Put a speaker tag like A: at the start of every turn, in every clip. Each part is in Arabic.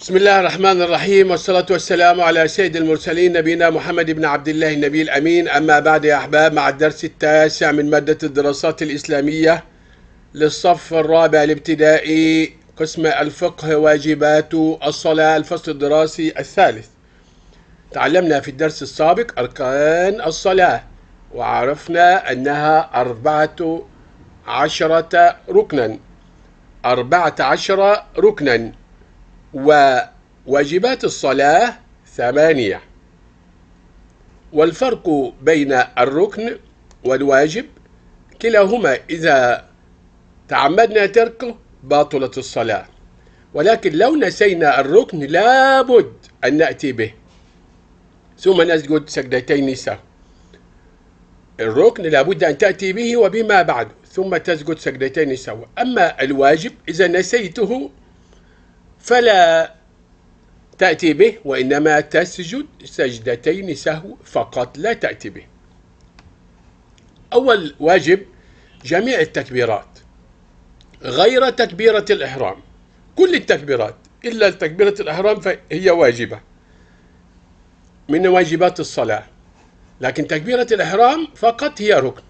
A: بسم الله الرحمن الرحيم والصلاة والسلام على سيد المرسلين نبينا محمد بن عبد الله النبي الأمين أما بعد يا أحباب مع الدرس التاسع من مادة الدراسات الإسلامية للصف الرابع الابتدائي قسم الفقه واجبات الصلاة الفصل الدراسي الثالث تعلمنا في الدرس السابق أركان الصلاة وعرفنا أنها أربعة عشرة ركنا أربعة عشر ركنا وواجبات الصلاة ثمانية. والفرق بين الركن والواجب كلاهما إذا تعمدنا تركه باطلت الصلاة. ولكن لو نسينا الركن لابد أن نأتي به. ثم نسجد سجدتين سهو الركن لابد أن تأتي به وبما بعد. ثم تسجد سجدتين سهو أما الواجب إذا نسيته فلا تأتي به وإنما تسجد سجدتين سهو فقط لا تأتي به. أول واجب جميع التكبيرات غير تكبيرة الإحرام. كل التكبيرات إلا تكبيرة الإحرام فهي واجبة. من واجبات الصلاة. لكن تكبيرة الإحرام فقط هي ركن.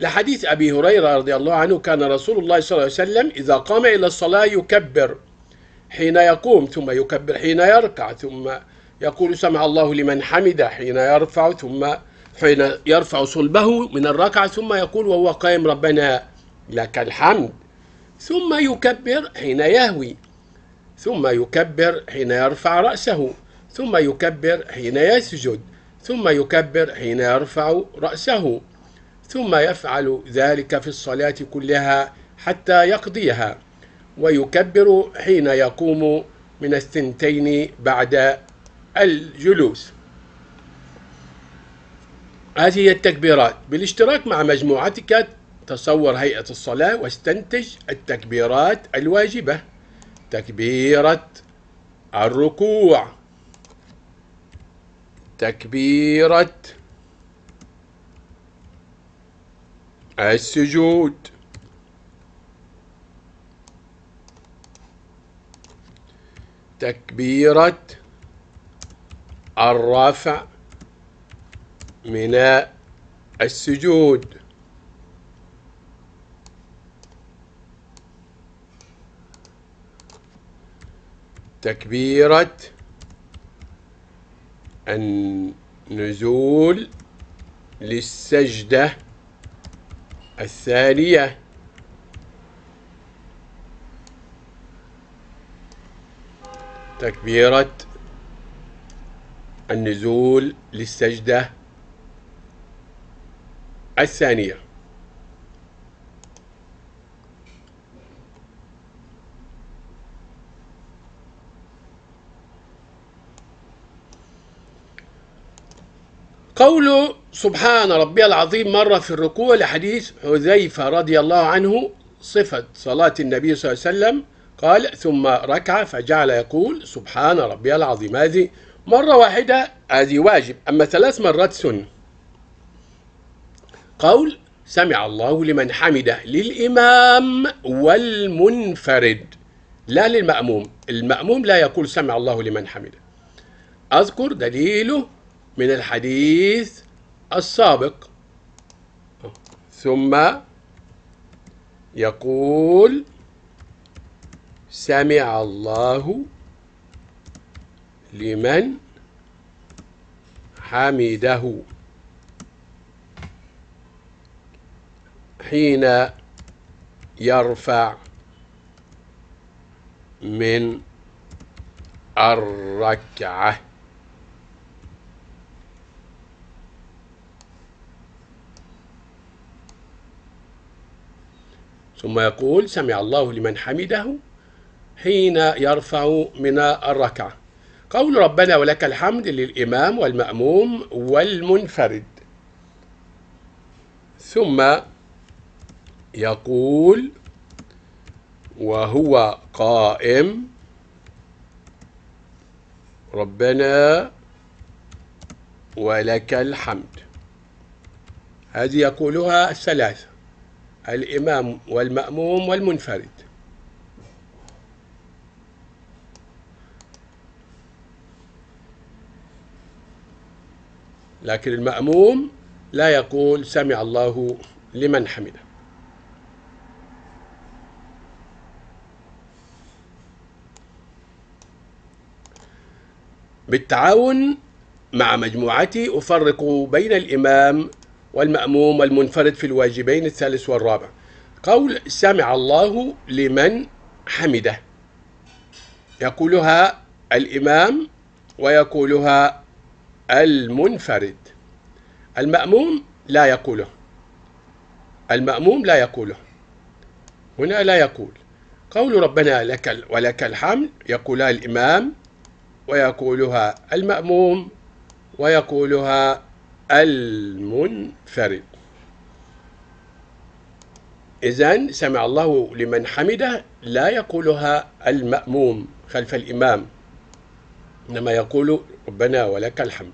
A: لحديث أبي هريرة رضي الله عنه كان رسول الله صلى الله عليه وسلم إذا قام إلى الصلاة يكبر. حين يقوم ثم يكبر حين يركع ثم يقول سمع الله لمن حمده حين يرفع ثم حين يرفع صلبه من الركعة ثم يقول وهو قائم ربنا لك الحمد. ثم يكبر حين يهوي ثم يكبر حين يرفع رأسه ثم يكبر حين يسجد ثم يكبر حين يرفع رأسه ثم يفعل ذلك في الصلاة كلها حتى يقضيها. ويكبر حين يقوم من الثنتين بعد الجلوس. هذه هي التكبيرات. بالاشتراك مع مجموعتك تصور هيئة الصلاة واستنتج التكبيرات الواجبة. تكبيرة الركوع. تكبيرة السجود. تكبيرة الرفع من السجود. تكبيرة النزول للسجدة الثانية. تكبيرة النزول للسجدة الثانية. قول سبحان ربي العظيم مرة في الركوع لحديث حذيفة رضي الله عنه صفة صلاة النبي صلى الله عليه وسلم قال ثم ركع فجعل يقول سبحان ربي العظيم هذه مرة واحدة هذه واجب. أما ثلاث مرات سنة قول سمع الله لمن حمده للإمام والمنفرد لا للمأموم. المأموم لا يقول سمع الله لمن حمده. أذكر دليله من الحديث السابق. ثم يقول سمع الله لمن حمده. حين يرفع من الركعة. ثم يقول سمع الله لمن حمده. حين يرفع من الركعة. قول ربنا ولك الحمد للإمام والمأموم والمنفرد. ثم يقول وهو قائم ربنا ولك الحمد. هذه يقولها الثلاثة الإمام والمأموم والمنفرد. لكن المأموم لا يقول سمع الله لمن حمده. بالتعاون مع مجموعتي أفرق بين الإمام والمأموم والمنفرد في الواجبين الثالث والرابع. قول سمع الله لمن حمده. يقولها الإمام ويقولها المنفرد. المأموم لا يقوله. المأموم لا يقوله. هنا لا يقول. قول ربنا لك ولك الحمد يقولها الإمام ويقولها المأموم ويقولها المنفرد. إذا سمع الله لمن حمده لا يقولها المأموم خلف الإمام. إنما يقول ربنا ولك الحمد.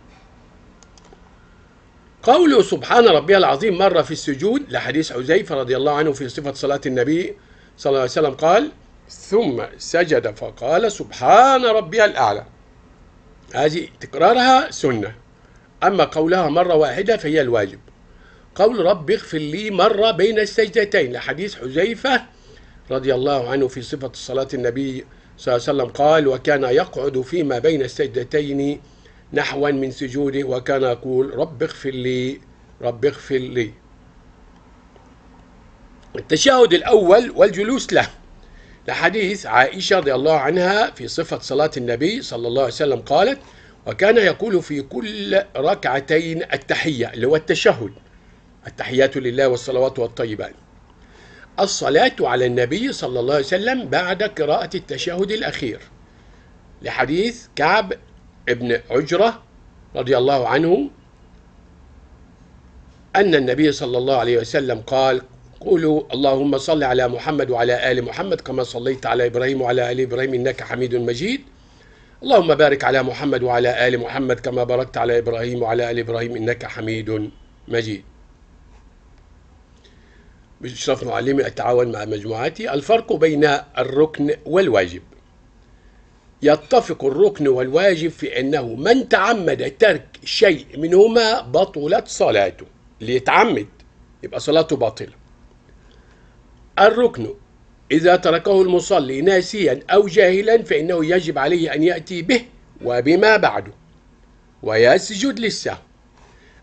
A: قوله سبحان ربي العظيم مرة في السجود لحديث حذيفة رضي الله عنه في صفة صلاة النبي صلى الله عليه وسلم قال ثم سجد فقال سبحان ربي الأعلى هذه تكرارها سنة. أما قولها مرة واحدة فهي الواجب. قول رب اغفر لي مرة بين السجدتين لحديث حذيفة رضي الله عنه في صفة صلاة النبي صلى الله عليه وسلم قال وكان يقعد فيما بين السجدتين نحوا من سجوده وكان يقول رب اغفر لي رب اغفر لي. التشهد الأول والجلوس له. لحديث عائشة رضي الله عنها في صفة صلاة النبي صلى الله عليه وسلم قالت وكان يقول في كل ركعتين التحية اللي هو التشهد التحيات لله والصلوات والطيبات. الصلاة على النبي صلى الله عليه وسلم بعد قراءة التشهد الأخير. لحديث كعب ابن عجرة رضي الله عنه أن النبي صلى الله عليه وسلم قال قولوا اللهم صل على محمد وعلى آل محمد كما صليت على إبراهيم وعلى آل إبراهيم إنك حميد مجيد. اللهم بارك على محمد وعلى آل محمد كما باركت على إبراهيم وعلى آل إبراهيم إنك حميد مجيد. بإشراف معلمي التعاون مع مجموعتي الفرق بين الركن والواجب. يتفق الركن والواجب في أنه من تعمد ترك شيء منهما بطلت صلاته. اللي يتعمد يبقى صلاته باطلة. الركن إذا تركه المصلي ناسيا أو جاهلا فإنه يجب عليه أن يأتي به وبما بعده ويسجد للسهو.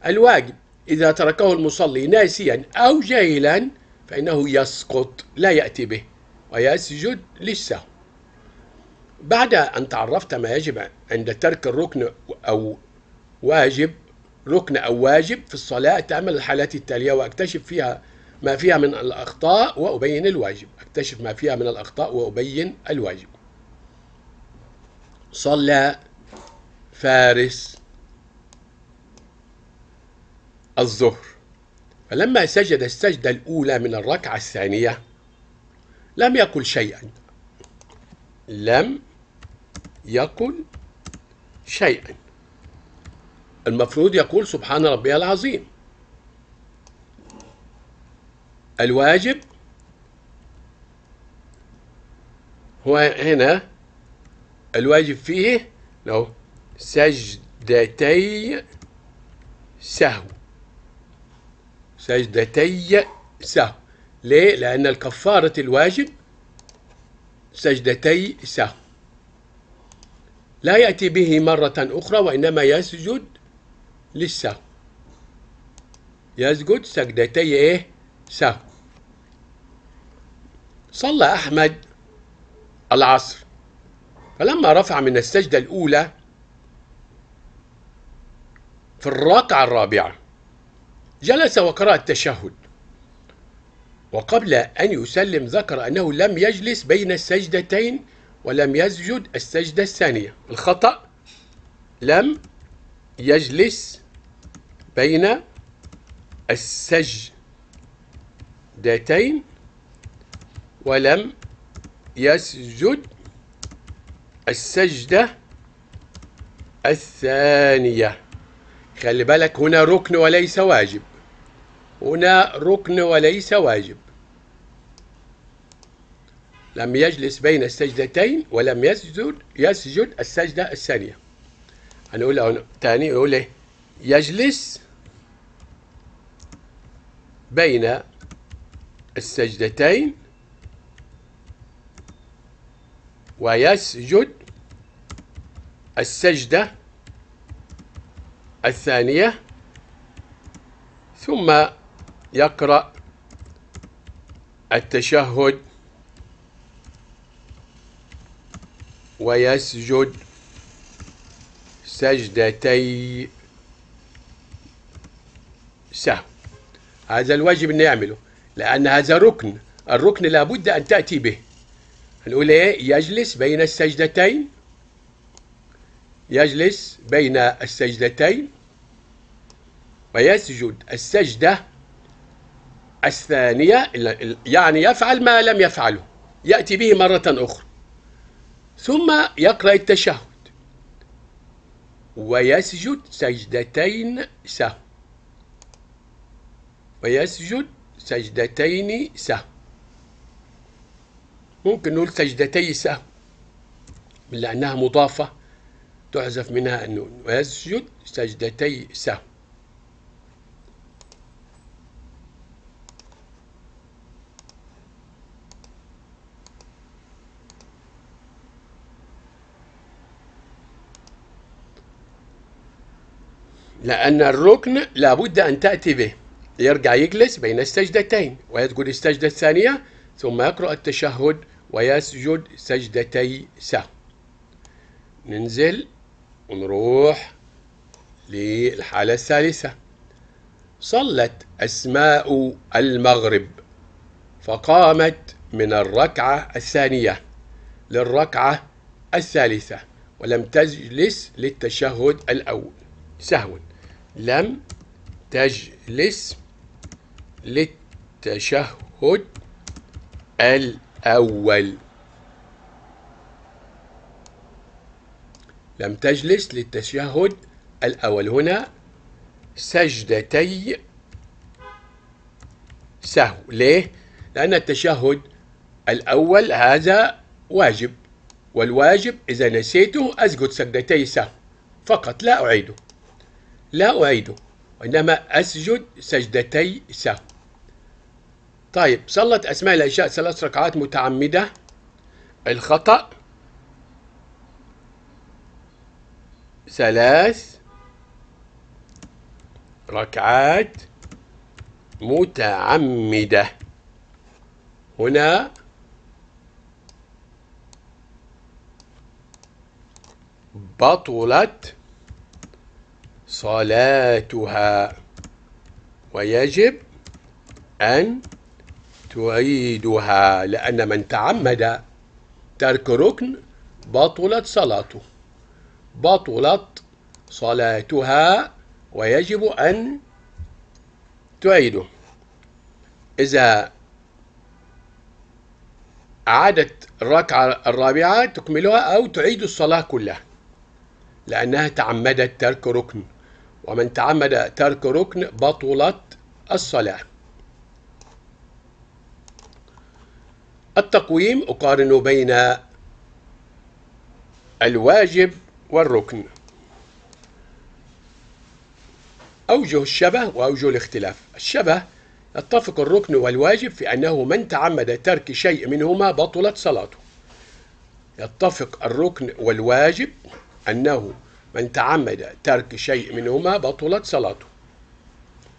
A: الواجب إذا تركه المصلي ناسيا أو جاهلا فإنه يسقط لا يأتي به ويسجد للسهو بعد أن تعرفت ما يجب عند ترك الركن أو واجب ركن أو واجب في الصلاة تعمل الحالات التالية وأكتشف فيها ما فيها من الأخطاء وأبين الواجب. أكتشف ما فيها من الأخطاء وأبين الواجب. صلى فارس الظهر. فلما سجد السجدة الأولى من الركعة الثانية لم يقل شيئا. لم يقل شيئا. المفروض يقول سبحان ربي العظيم. الواجب هو هنا الواجب فيه لو سجدتي سهو. سجدتي سهو ليه؟ لأن الكفارة الواجب سجدتي سهو لا يأتي به مرة أخرى وإنما يسجد للسهو يسجد سجدتي إيه؟ سهو صلى أحمد العصر. فلما رفع من السجدة الأولى في الركعة الرابعة جلس وقرأ التشهد. وقبل أن يسلم ذكر أنه لم يجلس بين السجدتين ولم يسجد السجدة الثانية. الخطأ لم يجلس بين السجدتين ولم يسجد السجدة الثانية. خلي بالك هنا ركن وليس واجب. هنا ركن وليس واجب. لم يجلس بين السجدتين ولم يسجد يسجد السجدة الثانية. هنقول تاني يقول إيه يجلس بين السجدتين ويسجد السجدة الثانية ثم يقرأ التشهد ويسجد سجدتي سهو. هذا الواجب أن يعمله لأن هذا ركن. الركن لابد أن تأتي به. نقول إيه يجلس بين السجدتين يجلس بين السجدتين ويسجد السجدة الثانية يعني يفعل ما لم يفعله. يأتي به مرة أخرى. ثم يقرأ التشهد. ويسجد سجدتين سهو. ويسجد سجدتين سهو. ممكن نقول سجدتي سهو لأنها مضافة تحذف منها النون ويسجد سجدتي سهو. لأن الركن لابد أن تأتي به. يرجع يجلس بين السجدتين ويسجد السجدة الثانية ثم يقرأ التشهد ويسجد سجدتي سهو ننزل ونروح للحالة الثالثة. صلت أسماء المغرب فقامت من الركعة الثانية للركعة الثالثة ولم تجلس للتشهد الأول. سهوا لم تجلس للتشهد الأول. لم تجلس للتشهد الأول. هنا سجدتي سهو. ليه؟ لأن التشهد الأول هذا واجب والواجب إذا نسيته أسجد سجدتي سهو. فقط لا أعيده. لا أعيده وإنما أسجد سجدتي سهو طيب صلت أسماء العشاء ثلاث ركعات متعمدة. الخطأ؟ ثلاث ركعات متعمدة. هنا بطلت صلاتها. ويجب أن تعيدها لأن من تعمد ترك ركن بطلت صلاته. بطلت صلاتها ويجب أن تعيده. إذا عادت الركعة الرابعة تكملها أو تعيد الصلاة كلها لأنها تعمدت ترك ركن. ومن تعمد ترك ركن بطلت الصلاة. التقويم أقارن بين الواجب والركن. أوجه الشبه وأوجه الاختلاف. الشبه يتفق الركن والواجب في أنه من تعمد ترك شيء منهما بطلت صلاته. يتفق الركن والواجب أنه من تعمد ترك شيء منهما بطلت صلاته.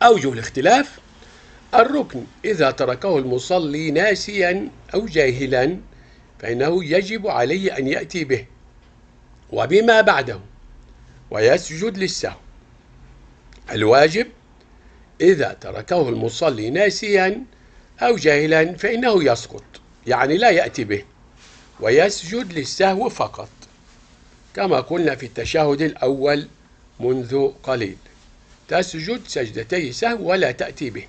A: أوجه الاختلاف الركن إذا تركه المصلي ناسيا أو جاهلا فإنه يجب عليه أن يأتي به. وبما بعده ويسجد للسهو. الواجب إذا تركه المصلي ناسيا أو جاهلا فإنه يسقط يعني لا يأتي به ويسجد للسهو فقط. كما قلنا في التشهد الأول منذ قليل. تسجد سجدتي سهو ولا تأتي به.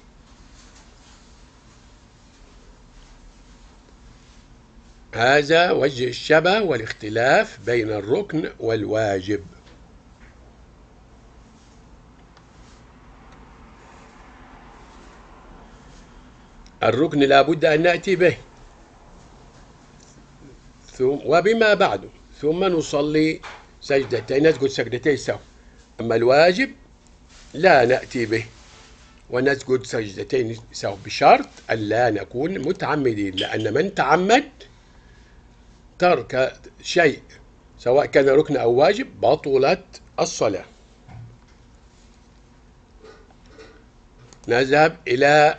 A: هذا وجه الشبه والاختلاف بين الركن والواجب. الركن لا بد أن نأتي به. ثم وبما بعده ثم نصلي سجدتين. نسجد سجدتين سوا. أما الواجب لا نأتي به. ونسجد سجدتين سوا. بشرط ألا نكون متعمدين. لأن من تعمد ترك شيء سواء كان ركن أو واجب بطلت الصلاة. نذهب إلى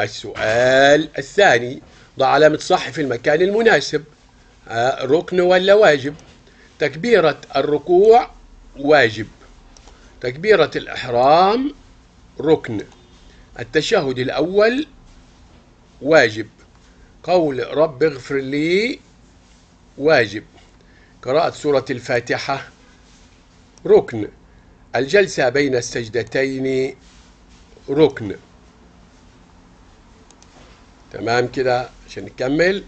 A: السؤال الثاني. ضع علامة صح في المكان المناسب. ركن ولا واجب تكبيرة الركوع واجب. تكبيرة الإحرام ركن. التشهد الأول واجب. قول رب اغفر لي واجب. قراءة سورة الفاتحة ركن. الجلسة بين السجدتين ركن. تمام كده عشان نكمل.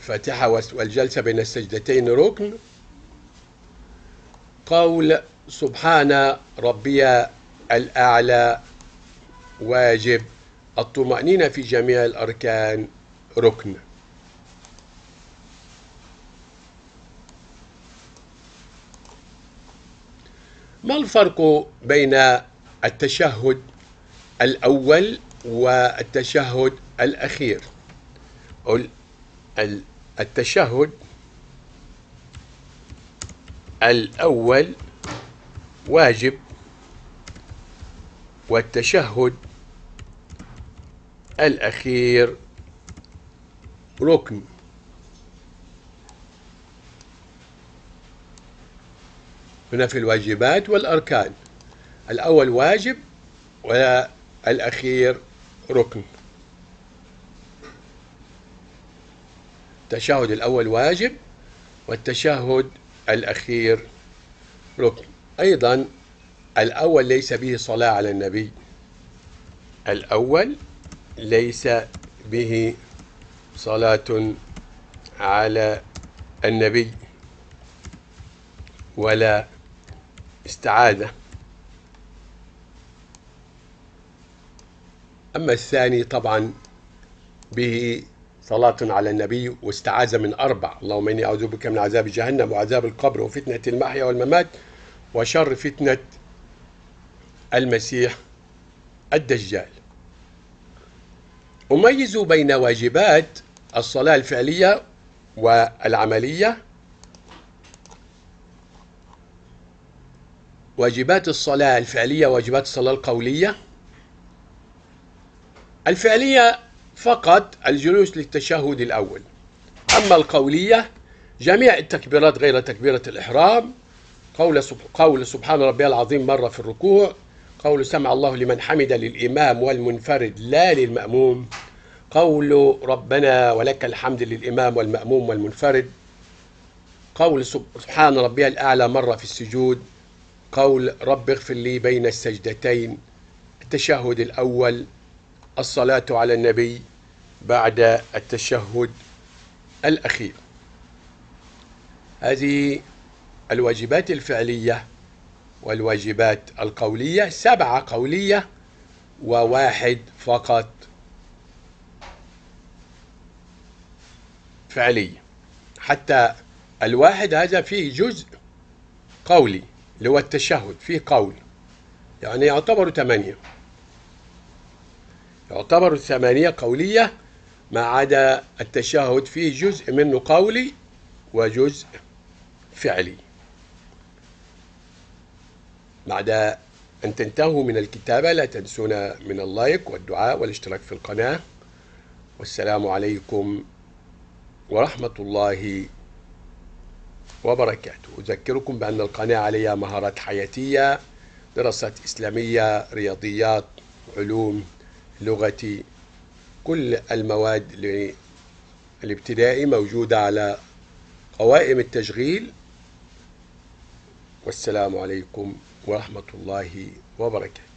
A: الفاتحة والجلسة بين السجدتين ركن. قول سبحان ربي الأعلى واجب. الطمأنينة في جميع الأركان ركن. ما الفرق بين التشهد الأول والتشهد الأخير؟ التشهد الأول واجب والتشهد الأخير ركن. هنا في الواجبات والأركان. الأول واجب والأخير ركن. التشهد الأول واجب والتشهد الأخير ركن. أيضا الأول ليس به صلاة على النبي. الأول ليس به صلاة على النبي ولا استعاذة. أما الثاني طبعا به صلاة على النبي واستعاذ من أربع. اللهم إني أعوذ بك من عذاب جهنم وعذاب القبر وفتنة المحيا والممات وشر فتنة المسيح الدجال. أميز بين واجبات الصلاة الفعلية والعملية واجبات الصلاة الفعلية واجبات الصلاة القولية. الفعلية فقط الجلوس للتشهد الأول. أما القولية جميع التكبيرات غير تكبيرة الإحرام قول قول سبحان ربي العظيم مرة في الركوع قول سمع الله لمن حمد للإمام والمنفرد لا للمأموم قول ربنا ولك الحمد للإمام والمأموم والمنفرد قول سبحان ربي الأعلى مرة في السجود قول رب اغفر لي بين السجدتين التشهد الأول الصلاة على النبي بعد التشهد الأخير. هذه الواجبات الفعلية والواجبات القولية سبعة قولية وواحد فقط فعلي. حتى الواحد هذا فيه جزء قولي اللي هو التشهد فيه قول. يعني يعتبر ثمانية. يعتبر ثمانية قولية ما عدا التشهد فيه جزء منه قولي وجزء فعلي. بعد أن تنتهوا من الكتابة لا تنسونا من اللايك والدعاء والاشتراك في القناة. والسلام عليكم ورحمة الله وبركاته. أذكركم بأن القناة عليها مهارات حياتية دراسات إسلامية رياضيات علوم. لغتي. كل المواد الابتدائي موجودة على قوائم التشغيل. والسلام عليكم ورحمة الله وبركاته.